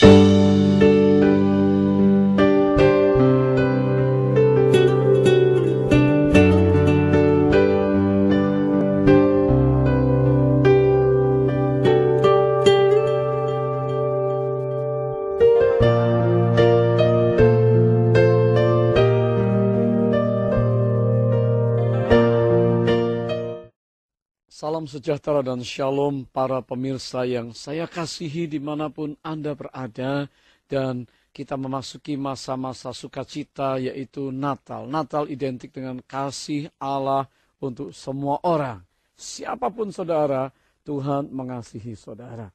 Salam sejahtera dan shalom para pemirsa yang saya kasihi di mana pun Anda berada dan kita memasuki masa-masa sukacita yaitu Natal. Natal identik dengan kasih Allah untuk semua orang. Siapa pun saudara, Tuhan mengasihi saudara.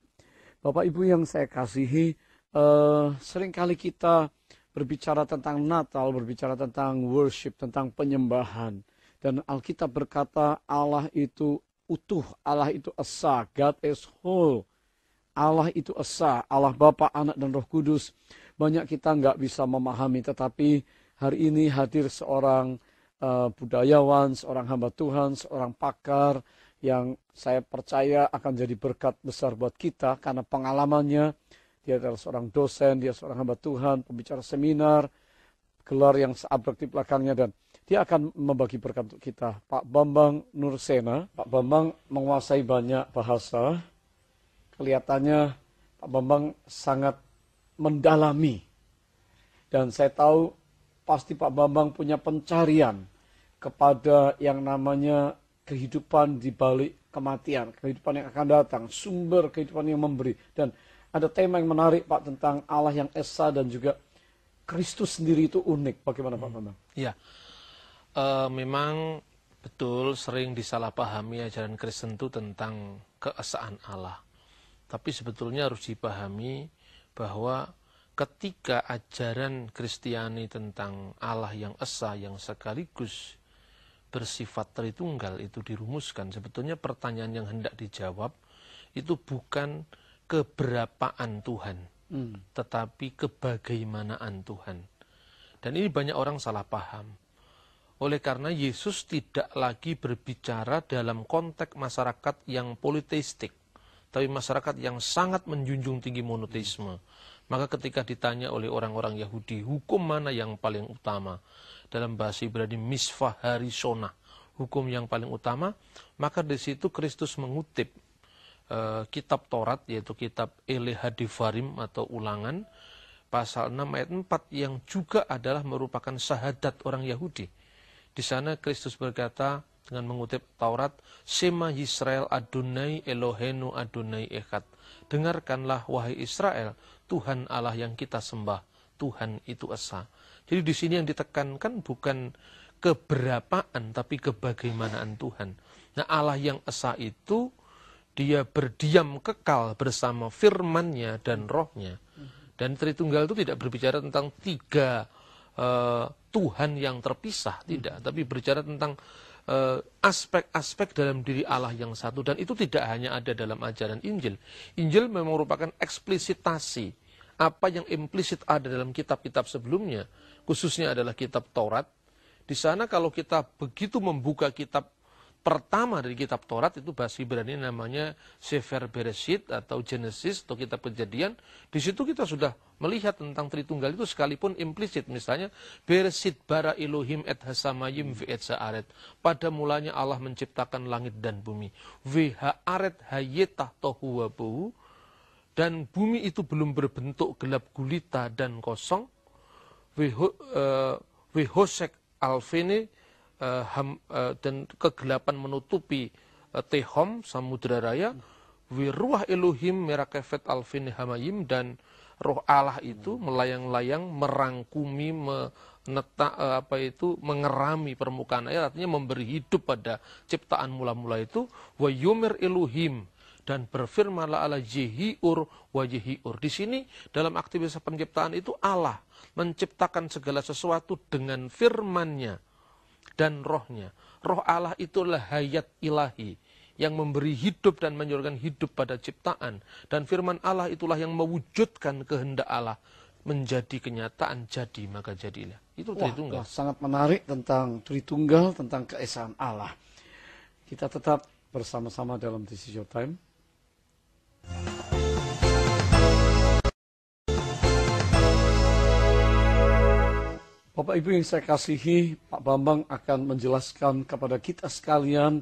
Bapak Ibu yang saya kasihi, eh, sering kali kita berbicara tentang Natal, berbicara tentang worship, tentang penyembahan. Dan Alkitab berkata Allah itu utuh, Allah itu esa, God is whole. Allah itu esa, Allah Bapa, Anak, dan Roh Kudus. Banyak kita nggak bisa memahami, tetapi hari ini hadir seorang uh, budayawan, seorang hamba Tuhan, seorang pakar yang saya percaya akan jadi berkat besar buat kita karena pengalamannya. Dia adalah seorang dosen, dia seorang hamba Tuhan, pembicara seminar, gelar yang seabrek di belakangnya dan dia akan membagi berkat untuk kita. Pak Bambang Nursena, Pak Bambang menguasai banyak bahasa. Kelihatannya Pak Bambang sangat mendalami. Dan saya tahu pasti Pak Bambang punya pencarian kepada yang namanya kehidupan di balik kematian, kehidupan yang akan datang, sumber kehidupan yang memberi. Dan ada tema yang menarik Pak tentang Allah yang esa dan juga Kristus sendiri itu unik. Bagaimana Pak Bambang? Iya uh, memang betul sering disalahpahami ajaran Kristen itu tentang keesaan Allah. Tapi sebetulnya harus dipahami bahwa ketika ajaran Kristiani tentang Allah yang esa, yang sekaligus bersifat Tritunggal itu dirumuskan, sebetulnya pertanyaan yang hendak dijawab itu bukan keberapaan Tuhan, hmm. tetapi kebagaimanaan Tuhan. Dan ini banyak orang salah paham. Oleh karena Yesus tidak lagi berbicara dalam konteks masyarakat yang politeistik, tapi masyarakat yang sangat menjunjung tinggi monoteisme. Maka ketika ditanya oleh orang-orang Yahudi, hukum mana yang paling utama? Dalam bahasa Ibrani, misfah harisona, hukum yang paling utama. Maka di situ Kristus mengutip uh, kitab Taurat, yaitu kitab Elehadivarim atau ulangan, pasal 6 ayat 4 yang juga adalah merupakan syahadat orang Yahudi di sana Kristus berkata dengan mengutip Taurat, Sema Yisrael Adonai Elohenu Adonai Echad. Dengarkanlah wahai Israel, Tuhan Allah yang kita sembah, Tuhan itu esa. Jadi di sini yang ditekankan bukan keberapaan tapi kebagaimanaan Tuhan. Nah Allah yang esa itu dia berdiam kekal bersama firmannya dan rohnya. Dan Tritunggal itu tidak berbicara tentang tiga uh, Tuhan yang terpisah, tidak. Tapi berbicara tentang eh, aspek-aspek uh, dalam diri Allah yang satu. Dan itu tidak hanya ada dalam ajaran Injil. Injil memang merupakan eksplisitasi apa yang implisit ada dalam kitab-kitab sebelumnya. Khususnya adalah kitab Taurat. Di sana kalau kita begitu membuka kitab pertama dari kitab Taurat itu bahasa Ibrani namanya Sefer Bereshit atau Genesis atau kitab kejadian. Di situ kita sudah melihat tentang Tritunggal itu sekalipun implisit. Misalnya Bereshit bara Elohim et hasamayim vi et sa'aret. Pada mulanya Allah menciptakan langit dan bumi. Vha aret hayetah tohu wabuhu. Dan bumi itu belum berbentuk gelap gulita dan kosong. Vehosek uh, alfene uh, ham, uh, dan kegelapan menutupi uh, Tehom Samudra Raya wiruah Elohim merakefet alfin hamayim dan roh Allah itu melayang-layang merangkumi meneta, uh, apa itu mengerami permukaan air artinya memberi hidup pada ciptaan mula-mula itu wa yumir Elohim dan berfirmanlah Allah jehiur wa jehiur. Di sini dalam aktivitas penciptaan itu Allah menciptakan segala sesuatu dengan firmannya dan rohnya. Roh Allah itulah hayat ilahi yang memberi hidup dan menyuruhkan hidup pada ciptaan. Dan firman Allah itulah yang mewujudkan kehendak Allah menjadi kenyataan jadi maka jadilah. Itu Tritunggal. Wah, sangat menarik tentang Tritunggal, tentang keesaan Allah. Kita tetap bersama-sama dalam This is Your Time. Bapak Ibu yang saya kasihi, Pak Bambang akan menjelaskan kepada kita sekalian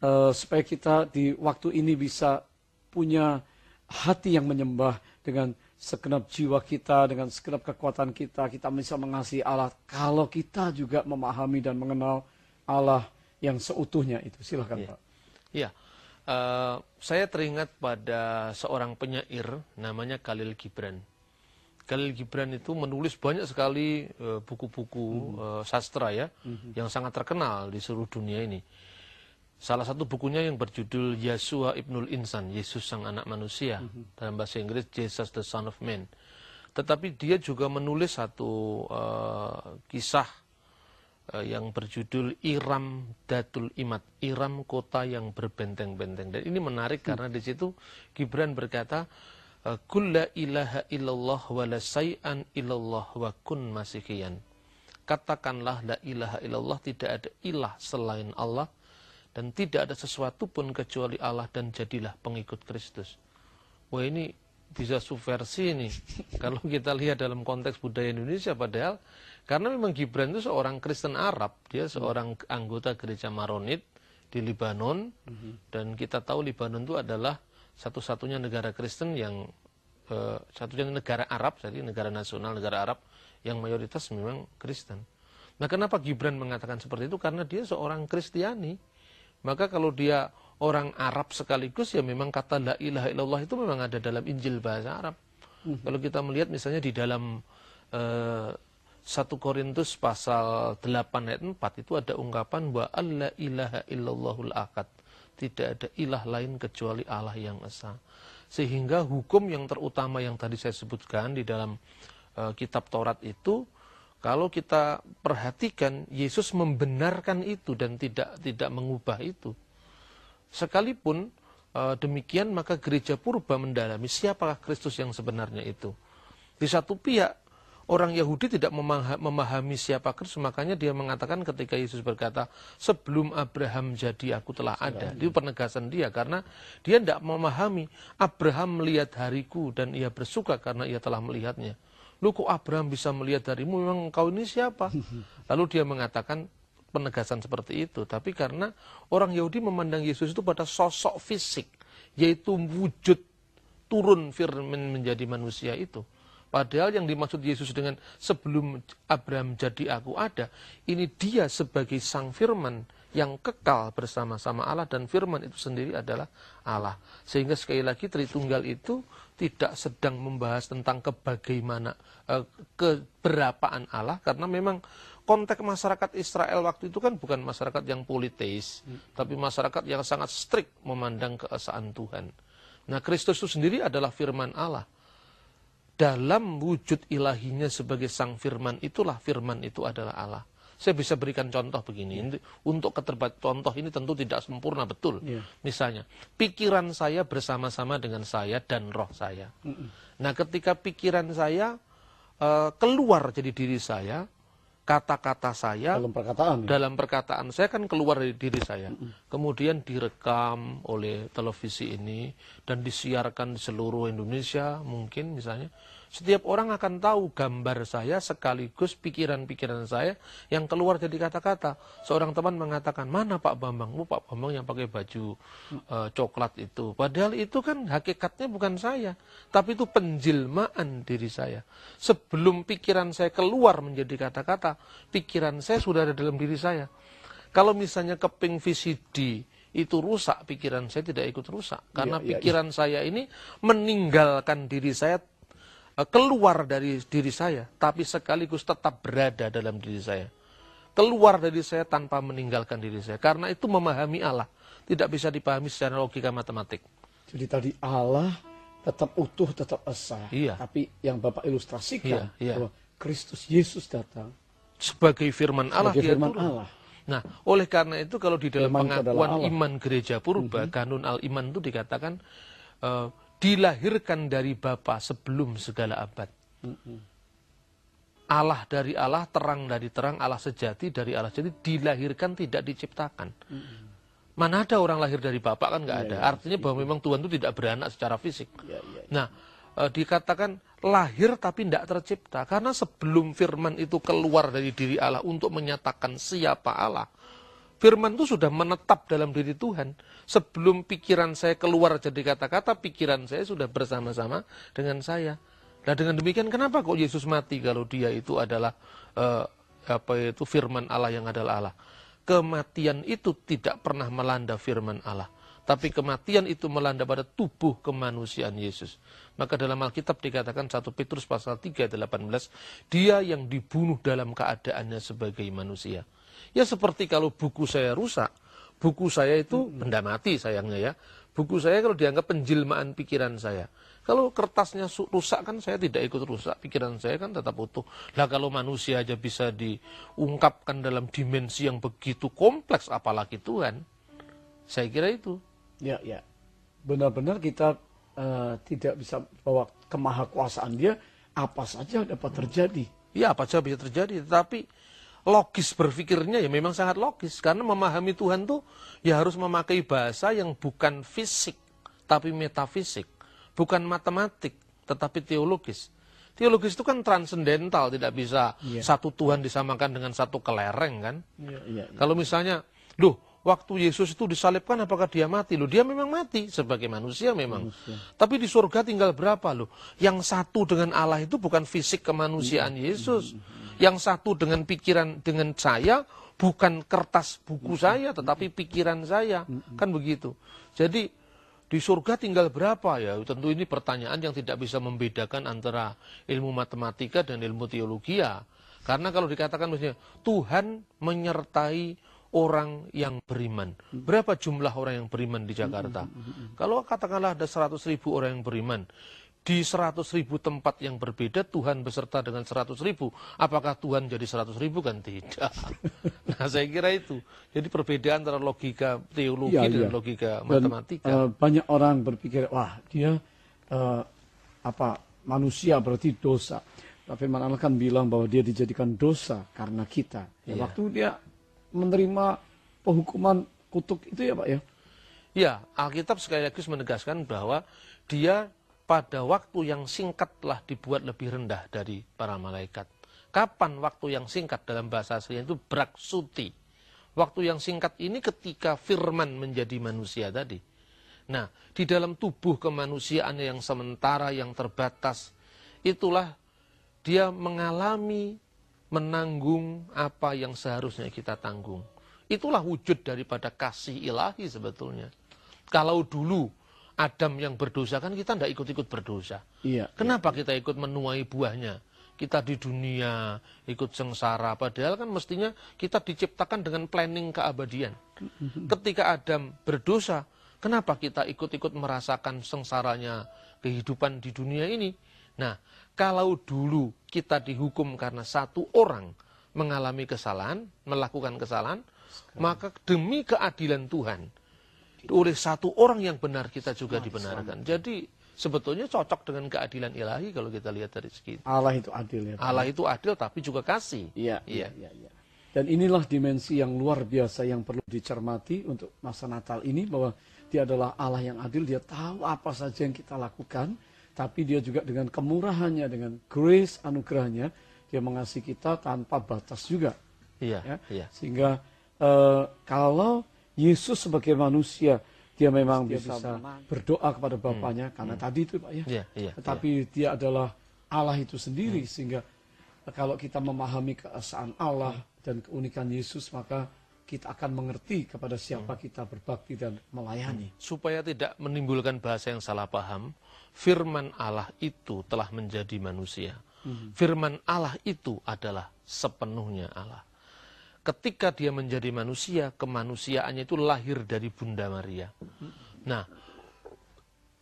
uh, supaya kita di waktu ini bisa punya hati yang menyembah dengan segenap jiwa kita, dengan segenap kekuatan kita, kita bisa mengasihi Allah kalau kita juga memahami dan mengenal Allah yang seutuhnya itu. Silahkan ya. Pak. Iya, uh, saya teringat pada seorang penyair namanya Khalil Gibran. Khalil Gibran itu menulis banyak sekali eh, buku-buku uh, mm -hmm. uh, sastra ya, mm -hmm. yang sangat terkenal di seluruh dunia ini. Salah satu bukunya yang berjudul Yesua Ibnul Insan, Yesus Sang Anak Manusia, mm -hmm. dalam bahasa Inggris Jesus the Son of Man. Tetapi dia juga menulis satu uh, kisah uh, yang berjudul Iram Datul Imat, Iram kota yang berbenteng-benteng. Dan ini menarik mm. karena di situ Gibran berkata, kulla ilaha illallah wa la say'an illallah wa kun masihiyan. Katakanlah la ilaha illallah tidak ada ilah selain Allah dan tidak ada sesuatu pun kecuali Allah dan jadilah pengikut Kristus. Wah ini bisa subversi ini kalau kita lihat dalam konteks budaya Indonesia padahal karena memang Gibran itu seorang Kristen Arab dia seorang anggota gereja Maronit di Libanon mhm. dan kita tahu Libanon itu adalah satu-satunya negara Kristen yang uh, satunya negara Arab, jadi negara nasional negara Arab yang mayoritas memang Kristen. Nah, kenapa Gibran mengatakan seperti itu? Karena dia seorang Kristiani. Maka kalau dia orang Arab sekaligus ya memang kata la ilaha illallah itu memang ada dalam Injil bahasa Arab. Hmm. Kalau kita melihat misalnya di dalam eh, 1 Korintus pasal 8 ayat 4 itu ada ungkapan bahwa alla ilaha illallahul akad tidak ada ilah lain kecuali Allah yang esa. Sehingga hukum yang terutama yang tadi saya sebutkan di dalam uh, kitab Taurat itu kalau kita perhatikan Yesus membenarkan itu dan tidak tidak mengubah itu. Sekalipun uh, demikian maka gereja purba mendalami siapakah Kristus yang sebenarnya itu. Di satu pihak orang Yahudi tidak memahami siapa Kristus, makanya dia mengatakan ketika Yesus berkata, sebelum Abraham jadi aku telah ada. Itu penegasan dia, karena dia tidak memahami Abraham melihat hariku dan ia bersuka karena ia telah melihatnya. Lu kok Abraham bisa melihat darimu, memang engkau ini siapa? Lalu dia mengatakan penegasan seperti itu. Tapi karena orang Yahudi memandang Yesus itu pada sosok fisik, yaitu wujud turun firman menjadi manusia itu. Padahal yang dimaksud Yesus dengan sebelum Abraham jadi aku ada, ini dia sebagai sang firman yang kekal bersama-sama Allah dan firman itu sendiri adalah Allah. Sehingga sekali lagi Tritunggal itu tidak sedang membahas tentang kebagaimana eh, keberapaan Allah karena memang konteks masyarakat Israel waktu itu kan bukan masyarakat yang politeis, hmm. tapi masyarakat yang sangat strict memandang keesaan Tuhan. Nah, Kristus itu sendiri adalah firman Allah dalam wujud ilahinya sebagai sang firman itulah firman itu adalah Allah. Saya bisa berikan contoh begini. Yeah. Untuk keterbat contoh ini tentu tidak sempurna betul. Yeah. Misalnya, pikiran saya bersama-sama dengan saya dan roh saya. Mm -mm. Nah, ketika pikiran saya uh, keluar jadi diri saya, kata-kata saya dalam perkataan ya? dalam perkataan saya kan keluar dari diri saya mm -hmm. kemudian direkam oleh televisi ini dan disiarkan di seluruh Indonesia mungkin misalnya setiap orang akan tahu gambar saya sekaligus pikiran-pikiran saya yang keluar jadi kata-kata. Seorang teman mengatakan, mana Pak Bambang? Oh, Pak Bambang yang pakai baju uh, coklat itu. Padahal itu kan hakikatnya bukan saya. Tapi itu penjilmaan diri saya. Sebelum pikiran saya keluar menjadi kata-kata, pikiran saya sudah ada dalam diri saya. Kalau misalnya keping VCD itu rusak, pikiran saya tidak ikut rusak. Karena ya, ya, pikiran ya. saya ini meninggalkan diri saya Eh, keluar dari diri saya, tapi sekaligus tetap berada dalam diri saya. Keluar dari saya tanpa meninggalkan diri saya. Karena itu memahami Allah. Tidak bisa dipahami secara logika matematik. Jadi tadi Allah tetap utuh, tetap esa. Iya. Tapi yang Bapak ilustrasikan, iya, iya. bahwa Kristus Yesus datang. Sebagai firman Allah. Sebagai firman Allah. Nah, oleh karena itu kalau di dalam Firman pengakuan iman gereja purba, mm -hmm. kanun al-iman itu dikatakan uh, dilahirkan dari Bapa sebelum segala abad. Allah dari Allah, terang dari terang, Allah sejati dari Allah sejati, dilahirkan tidak diciptakan. Mana ada orang lahir dari Bapak kan nggak ya, ada. Ya, Artinya bahwa memang Tuhan itu tidak beranak secara fisik. Ya, ya, ya. Nah, e, dikatakan lahir tapi tidak tercipta. Karena sebelum firman itu keluar dari diri Allah untuk menyatakan siapa Allah, firman itu sudah menetap dalam diri Tuhan. Sebelum pikiran saya keluar jadi kata-kata, pikiran saya sudah bersama-sama dengan saya. Nah dengan demikian kenapa kok Yesus mati kalau dia itu adalah uh, apa itu firman Allah yang adalah Allah. Kematian itu tidak pernah melanda firman Allah. Tapi kematian itu melanda pada tubuh kemanusiaan Yesus. Maka dalam Alkitab dikatakan 1 Petrus pasal 3 ayat 18, dia yang dibunuh dalam keadaannya sebagai manusia. Ya seperti kalau buku saya rusak, buku saya itu benda mati sayangnya ya. Buku saya kalau dianggap penjelmaan pikiran saya. Kalau kertasnya rusak kan saya tidak ikut rusak, pikiran saya kan tetap utuh. Lah kalau manusia aja bisa diungkapkan dalam dimensi yang begitu kompleks apalagi Tuhan. Saya kira itu. Ya, ya. Benar-benar kita uh, tidak bisa bawa kemahakuasaan dia, apa saja dapat terjadi. Ya, apa saja bisa terjadi. Tetapi logis berpikirnya ya memang sangat logis. Karena memahami Tuhan tuh ya harus memakai bahasa yang bukan fisik, tapi metafisik. Bukan matematik, tetapi teologis. Teologis itu kan transendental, tidak bisa ya. satu Tuhan disamakan dengan satu kelereng kan. Ya, ya, ya. Kalau misalnya, duh waktu Yesus itu disalibkan apakah dia mati? Loh, dia memang mati sebagai manusia memang. Manusia. Tapi di surga tinggal berapa loh? Yang satu dengan Allah itu bukan fisik kemanusiaan mm-hmm. Yesus. Yang satu dengan pikiran dengan saya bukan kertas buku mm-hmm. saya tetapi pikiran saya. Mm-hmm. Kan begitu. Jadi di surga tinggal berapa ya? Tentu ini pertanyaan yang tidak bisa membedakan antara ilmu matematika dan ilmu teologi ya. Karena kalau dikatakan misalnya Tuhan menyertai orang yang beriman. Berapa jumlah orang yang beriman di Jakarta? Kalau katakanlah ada 100 ribu orang yang beriman, di 100 ribu tempat yang berbeda Tuhan beserta dengan 100 ribu. Apakah Tuhan jadi 100 ribu kan tidak. nah saya kira itu. Jadi perbedaan antara logika teologi ya, dan ya. logika matematika. uh, banyak orang berpikir, wah dia uh, apa manusia berarti dosa. Tapi Allah kan bilang bahwa dia dijadikan dosa karena kita. Ya, ya. Waktu dia menerima penghukuman kutuk itu ya Pak ya? Ya, Alkitab sekali lagi menegaskan bahwa dia pada waktu yang singkat telah dibuat lebih rendah dari para malaikat. Kapan waktu yang singkat dalam bahasa aslinya itu braksuti. Waktu yang singkat ini ketika firman menjadi manusia tadi. Nah, di dalam tubuh kemanusiaannya yang sementara, yang terbatas, itulah dia mengalami menanggung apa yang seharusnya kita tanggung. Itulah wujud daripada kasih ilahi sebetulnya. Kalau dulu Adam yang berdosa kan kita tidak ikut-ikut berdosa. Iya. Kenapa iya. kita ikut menuai buahnya? Kita di dunia ikut sengsara, padahal kan mestinya kita diciptakan dengan planning keabadian. Ketika Adam berdosa, kenapa kita ikut-ikut merasakan sengsaranya kehidupan di dunia ini? Nah, kalau dulu kita dihukum karena satu orang mengalami kesalahan, melakukan kesalahan, Sekarang. maka demi keadilan Tuhan, oleh satu orang yang benar kita juga dibenarkan. Jadi sebetulnya cocok dengan keadilan ilahi kalau kita lihat dari segi Allah itu adil ya. Allah itu adil tapi juga kasih. Iya, iya, iya. Ya. Dan inilah dimensi yang luar biasa yang perlu dicermati untuk masa Natal ini bahwa dia adalah Allah yang adil, dia tahu apa saja yang kita lakukan tapi dia juga dengan kemurahannya, dengan grace anugerahnya, dia mengasihi kita tanpa batas juga. Iya. Ya? iya. Sehingga uh, kalau Yesus sebagai manusia dia memang dia bisa, bisa berdoa kepada Bapaknya hmm. karena hmm. tadi itu Pak ya. Iya, iya, Tetapi iya. dia adalah Allah itu sendiri hmm. sehingga kalau kita memahami keesaan Allah hmm. dan keunikan Yesus maka kita akan mengerti kepada siapa hmm. kita berbakti dan melayani. Supaya tidak menimbulkan bahasa yang salah paham, firman Allah itu telah menjadi manusia. Hmm. Firman Allah itu adalah sepenuhnya Allah. Ketika dia menjadi manusia, kemanusiaannya itu lahir dari Bunda Maria. Nah,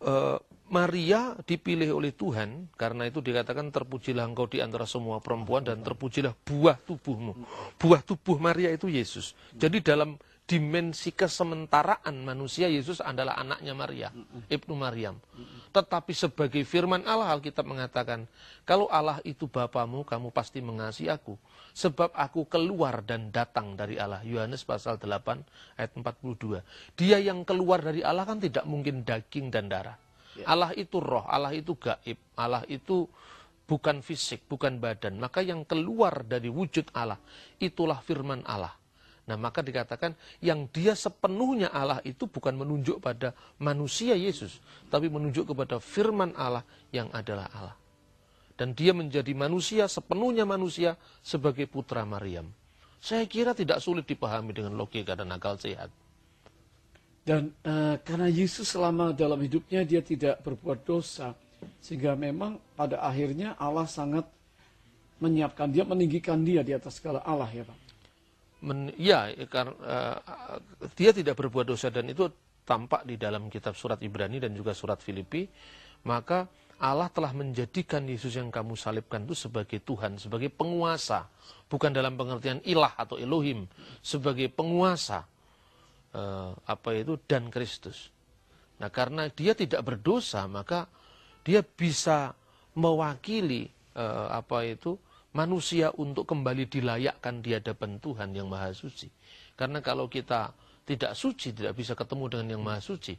uh, Maria dipilih oleh Tuhan karena itu dikatakan terpujilah engkau di antara semua perempuan dan terpujilah buah tubuhmu. Buah tubuh Maria itu Yesus. Jadi dalam dimensi kesementaraan manusia Yesus adalah anaknya Maria, Ibnu Maryam. Tetapi sebagai firman Allah Alkitab mengatakan, kalau Allah itu Bapamu, kamu pasti mengasihi aku. Sebab aku keluar dan datang dari Allah. Yohanes pasal 8 ayat 42. Dia yang keluar dari Allah kan tidak mungkin daging dan darah. Ya. Allah itu roh, Allah itu gaib, Allah itu bukan fisik, bukan badan. Maka yang keluar dari wujud Allah, itulah firman Allah. Nah maka dikatakan yang dia sepenuhnya Allah itu bukan menunjuk pada manusia Yesus. Tapi menunjuk kepada firman Allah yang adalah Allah. Dan dia menjadi manusia sepenuhnya manusia sebagai putra Maryam. Saya kira tidak sulit dipahami dengan logika dan akal sehat. Dan uh, karena Yesus selama dalam hidupnya dia tidak berbuat dosa. Sehingga memang pada akhirnya Allah sangat menyiapkan dia, meninggikan dia di atas segala Allah ya Pak. Men, ya karena uh, dia tidak berbuat dosa dan itu tampak di dalam kitab surat Ibrani dan juga surat Filipi. Maka Allah telah menjadikan Yesus yang kamu salibkan itu sebagai Tuhan, sebagai penguasa, bukan dalam pengertian ilah atau Elohim, sebagai penguasa uh, apa itu dan Kristus. Nah, karena dia tidak berdosa, maka dia bisa mewakili uh, apa itu manusia untuk kembali dilayakkan di hadapan Tuhan yang Maha Suci. Karena kalau kita tidak suci, tidak bisa ketemu dengan yang Maha Suci,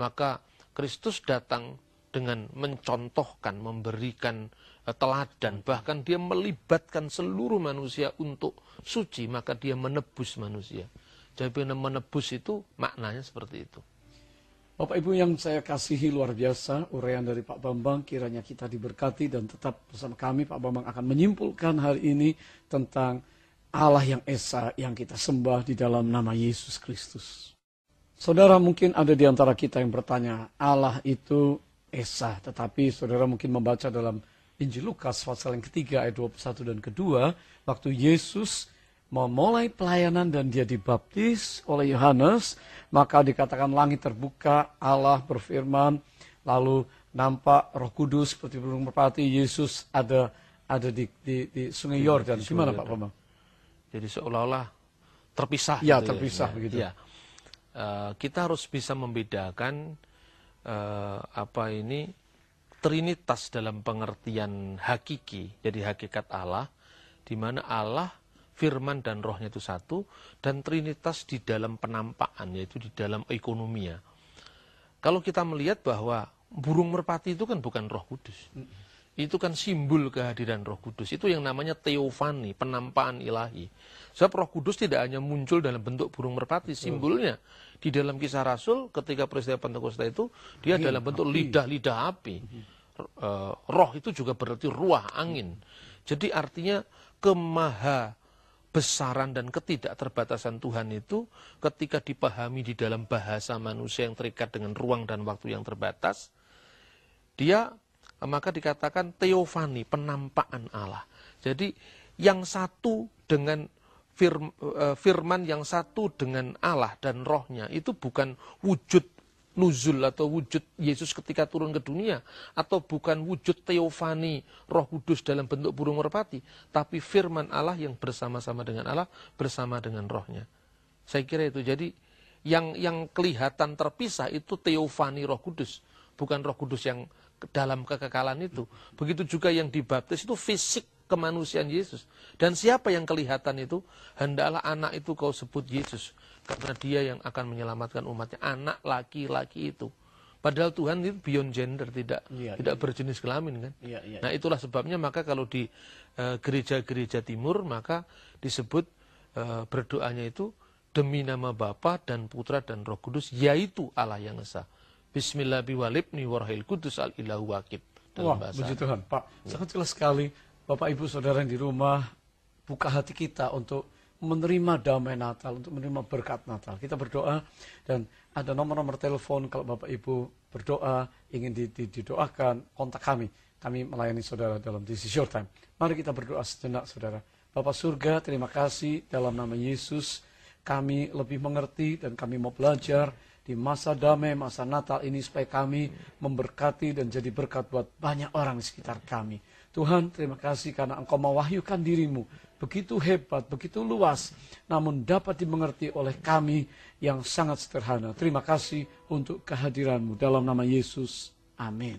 maka Kristus datang dengan mencontohkan, memberikan eh, teladan, bahkan dia melibatkan seluruh manusia untuk suci, maka dia menebus manusia. Jadi menebus itu maknanya seperti itu. Bapak Ibu yang saya kasihi luar biasa, uraian dari Pak Bambang, kiranya kita diberkati dan tetap bersama kami. Pak Bambang akan menyimpulkan hari ini tentang Allah yang Esa yang kita sembah di dalam nama Yesus Kristus. Saudara mungkin ada di antara kita yang bertanya, Allah itu Esa. Tetapi saudara mungkin membaca dalam Injil Lukas pasal yang ketiga ayat 21 dan kedua, waktu Yesus memulai pelayanan dan dia dibaptis oleh Yohanes, maka dikatakan langit terbuka, Allah berfirman, lalu nampak Roh Kudus seperti burung merpati, Yesus ada ada di, di, di Sungai Yordan. Gimana Pak Bambang? Jadi seolah-olah terpisah. Ya, gitu ya. terpisah ya. begitu. Ya. Uh, kita harus bisa membedakan uh, apa ini Trinitas dalam pengertian hakiki, jadi hakikat Allah, di mana Allah firman dan rohnya itu satu, dan trinitas di dalam penampakan, yaitu di dalam ekonominya. Kalau kita melihat bahwa burung merpati itu kan bukan roh kudus. Itu kan simbol kehadiran roh kudus. Itu yang namanya teofani, penampakan ilahi. Sebab roh kudus tidak hanya muncul dalam bentuk burung merpati, simbolnya. Di dalam kisah Rasul, ketika peristiwa Pentakosta itu, dia dalam bentuk lidah-lidah api. Uh, roh itu juga berarti ruah, angin. Jadi artinya kemaha besaran dan ketidakterbatasan Tuhan itu ketika dipahami di dalam bahasa manusia yang terikat dengan ruang dan waktu yang terbatas, dia maka dikatakan teofani, penampakan Allah. Jadi yang satu dengan eh, firman yang satu dengan Allah dan rohnya itu bukan wujud nuzul atau wujud Yesus ketika turun ke dunia atau bukan wujud teofani Roh Kudus dalam bentuk burung merpati tapi firman Allah yang bersama-sama dengan Allah bersama dengan rohnya. Saya kira itu. Jadi yang yang kelihatan terpisah itu teofani Roh Kudus bukan Roh Kudus yang dalam kekekalan itu. Begitu juga yang dibaptis itu fisik kemanusiaan Yesus. Dan siapa yang kelihatan itu? Hendaklah anak itu kau sebut Yesus karena dia yang akan menyelamatkan umatnya. Anak laki-laki itu. Padahal Tuhan itu beyond gender tidak ya, tidak ya. berjenis kelamin kan? Ya, ya, nah itulah sebabnya maka kalau di eh, gereja-gereja uh, timur maka disebut uh, berdoanya itu demi nama Bapa dan Putra dan Roh Kudus yaitu Allah yang esa. Bismillah biwalibni warahil kudus al ilahu wakib Wah, puji Tuhan. Pak ya. sangat jelas sekali Bapak Ibu Saudara yang di rumah buka hati kita untuk menerima damai Natal, untuk menerima berkat Natal. Kita berdoa dan ada nomor-nomor telepon kalau Bapak Ibu berdoa, ingin didoakan, kontak kami. Kami melayani saudara dalam this is your time. Mari kita berdoa sejenak saudara. Bapak surga, terima kasih dalam nama Yesus. Kami lebih mengerti dan kami mau belajar di masa damai, masa Natal ini supaya kami memberkati dan jadi berkat buat banyak orang di sekitar kami. Tuhan, terima kasih karena Engkau mewahyukan dirimu begitu hebat, begitu luas, namun dapat dimengerti oleh kami yang sangat sederhana. Terima kasih untuk kehadiranmu dalam nama Yesus. Amin.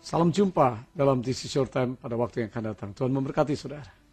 Salam jumpa dalam This is Your Time pada waktu yang akan datang. Tuhan memberkati saudara.